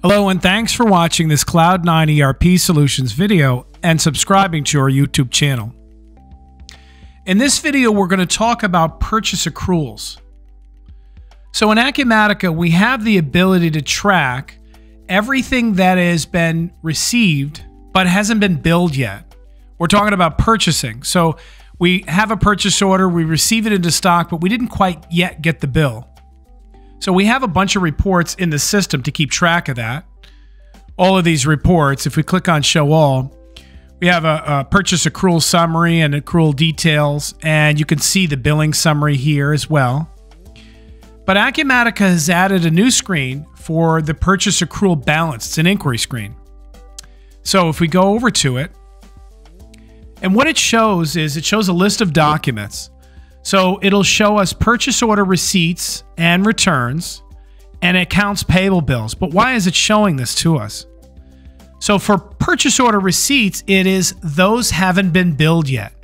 Hello and thanks for watching this Cloud9 ERP Solutions video and subscribing to our YouTube channel. In this video, we're going to talk about purchase accruals. So in Acumatica, we have the ability to track everything that has been received but hasn't been billed yet. We're talking about purchasing. So we have a purchase order, we receive it into stock, but we didn't quite yet get the bill. So we have a bunch of reports in the system to keep track of that. All of these reports, if we click on show all, we have a, a, purchase accrual summary and accrual details, and you can see the billing summary here as well. But Acumatica has added a new screen for the purchase accrual balance. It's an inquiry screen. So if we go over to it, and what it shows is it shows a list of documents. So it'll show us purchase order receipts and returns and accounts payable bills. But why is it showing this to us? So for purchase order receipts, it is those haven't been billed yet.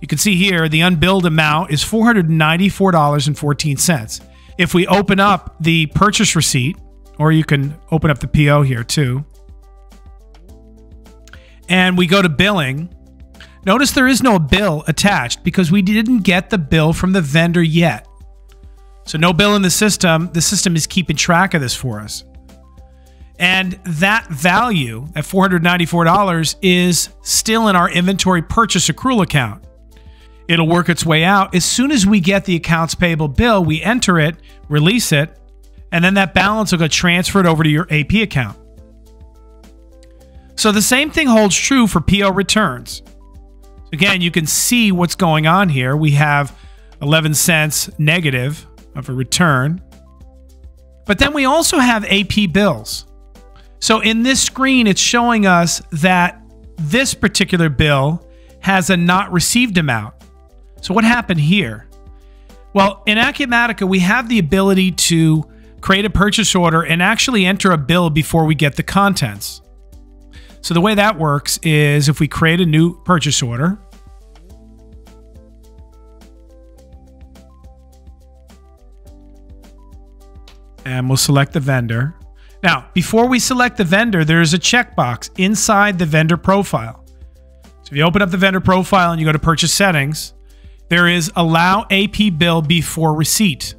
You can see here the unbilled amount is $494.14. If we open up the purchase receipt, or you can open up the PO here too, and we go to billing, Notice there is no bill attached because we didn't get the bill from the vendor yet. So no bill in the system. The system is keeping track of this for us. And that value at $494 is still in our inventory purchase accrual account. It'll work its way out. As soon as we get the accounts payable bill, we enter it, release it, and then that balance will get transferred over to your AP account. So the same thing holds true for PO returns. Again, you can see what's going on here. We have 11 cents negative of a return. But then we also have AP bills. So in this screen, it's showing us that this particular bill has a not received amount. So what happened here? Well, in Acumatica, we have the ability to create a purchase order and actually enter a bill before we get the contents. So the way that works is if we create a new purchase order, and we'll select the vendor. Now, before we select the vendor, there's a checkbox inside the vendor profile. So if you open up the vendor profile and you go to purchase settings, there is allow AP bill before receipt.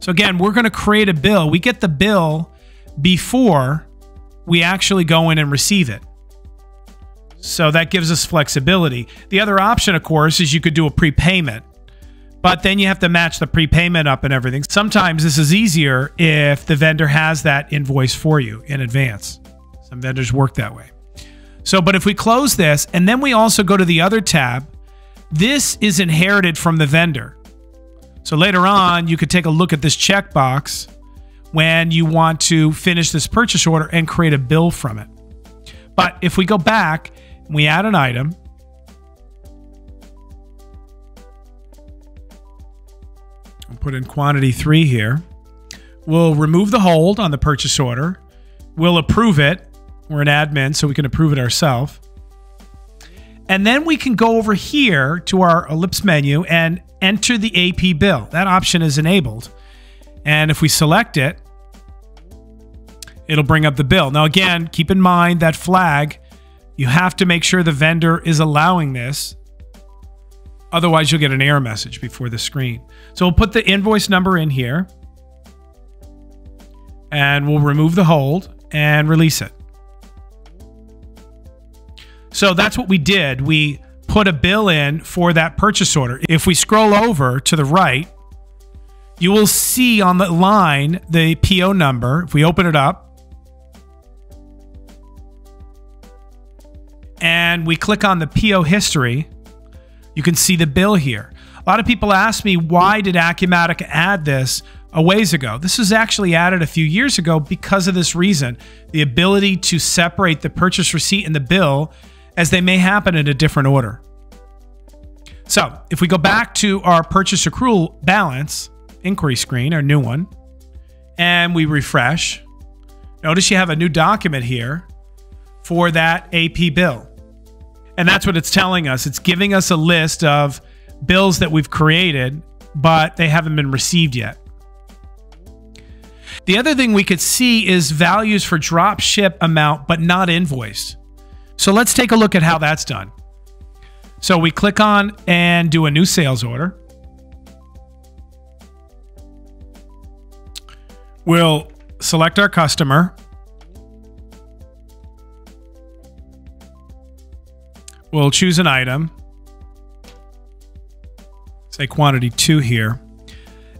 So again, we're going to create a bill. We get the bill before we actually go in and receive it. So that gives us flexibility. The other option, of course, is you could do a prepayment. But then you have to match the prepayment up and everything. Sometimes this is easier if the vendor has that invoice for you in advance. Some vendors work that way. So, but if we close this and then we also go to the other tab, this is inherited from the vendor. So later on, you could take a look at this checkbox when you want to finish this purchase order and create a bill from it. But if we go back, and we add an item, I'll put in quantity three here. We'll remove the hold on the purchase order. We'll approve it. We're an admin, so we can approve it ourselves. And then we can go over here to our ellipse menu and enter the AP bill. That option is enabled. And if we select it, it'll bring up the bill. Now, again, keep in mind that flag. You have to make sure the vendor is allowing this. Otherwise, you'll get an error message before the screen. So we'll put the invoice number in here and we'll remove the hold and release it. So that's what we did. We put a bill in for that purchase order. If we scroll over to the right, you will see on the line the PO number. If we open it up and we click on the PO history, you can see the bill here. A lot of people ask me, why did Acumatica add this a ways ago? This was actually added a few years ago because of this reason the ability to separate the purchase receipt and the bill as they may happen in a different order. So if we go back to our purchase accrual balance inquiry screen, our new one, and we refresh, notice you have a new document here for that AP bill. And that's what it's telling us. It's giving us a list of bills that we've created, but they haven't been received yet. The other thing we could see is values for drop ship amount, but not invoiced. So let's take a look at how that's done. So we click on and do a new sales order. We'll select our customer. We'll choose an item. Say quantity two here.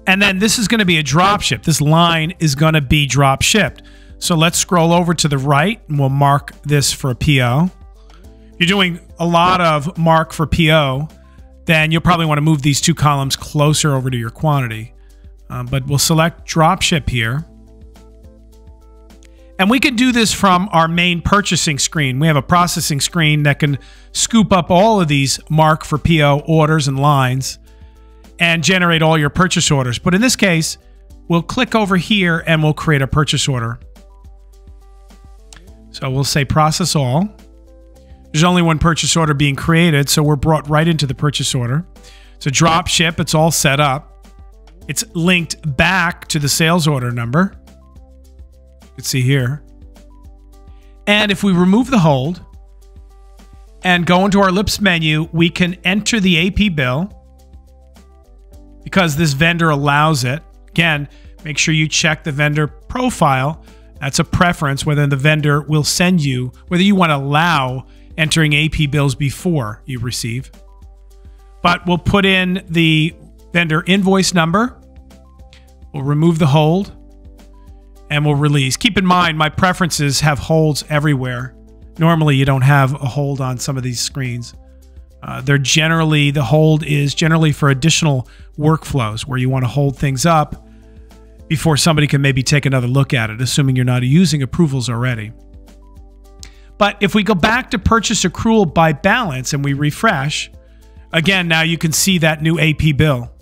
And then this is going to be a drop ship. This line is going to be drop shipped. So let's scroll over to the right and we'll mark this for a PO. You're doing a lot of mark for PO, then you'll probably want to move these two columns closer over to your quantity. Um, but we'll select drop ship here. And we can do this from our main purchasing screen. We have a processing screen that can scoop up all of these mark for PO orders and lines and generate all your purchase orders. But in this case, we'll click over here and we'll create a purchase order. So we'll say process all. There's only one purchase order being created, so we're brought right into the purchase order. It's a drop ship, it's all set up. It's linked back to the sales order number. You can see here. And if we remove the hold and go into our ellipse menu, we can enter the AP bill because this vendor allows it. Again, make sure you check the vendor profile. That's a preference whether the vendor will send you, whether you want to allow entering AP bills before you receive. But we'll put in the vendor invoice number. We'll remove the hold and we'll release. Keep in mind, my preferences have holds everywhere. Normally, you don't have a hold on some of these screens. Uh, they're generally, the hold is generally for additional workflows where you want to hold things up before somebody can maybe take another look at it, assuming you're not using approvals already. But if we go back to purchase accrual by balance and we refresh, again, now you can see that new AP bill.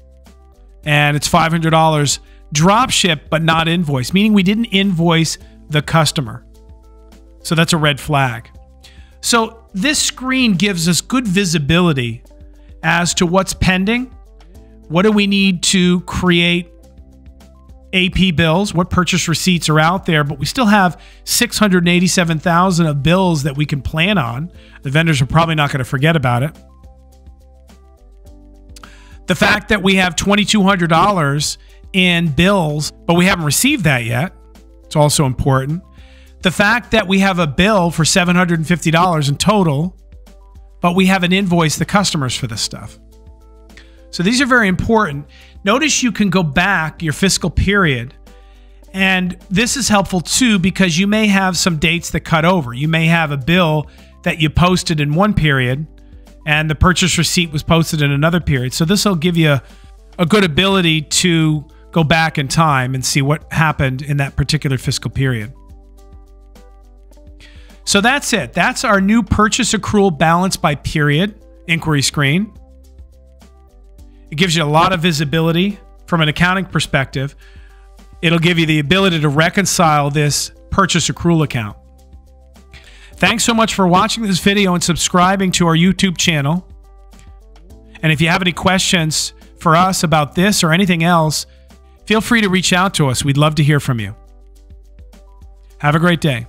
And it's $500 drop ship, but not invoice, meaning we didn't invoice the customer. So that's a red flag. So this screen gives us good visibility as to what's pending. What do we need to create AP bills? What purchase receipts are out there? But we still have 687,000 of bills that we can plan on. The vendors are probably not going to forget about it. The fact that we have $2,200 in bills, but we haven't received that yet, it's also important the fact that we have a bill for $750 in total, but we haven't invoiced the customers for this stuff. So these are very important. Notice you can go back your fiscal period. And this is helpful too because you may have some dates that cut over. You may have a bill that you posted in one period and the purchase receipt was posted in another period. So this will give you a, a good ability to go back in time and see what happened in that particular fiscal period. So that's it. That's our new purchase accrual balance by period inquiry screen. It gives you a lot of visibility from an accounting perspective. It'll give you the ability to reconcile this purchase accrual account. Thanks so much for watching this video and subscribing to our YouTube channel. And if you have any questions for us about this or anything else, feel free to reach out to us. We'd love to hear from you. Have a great day.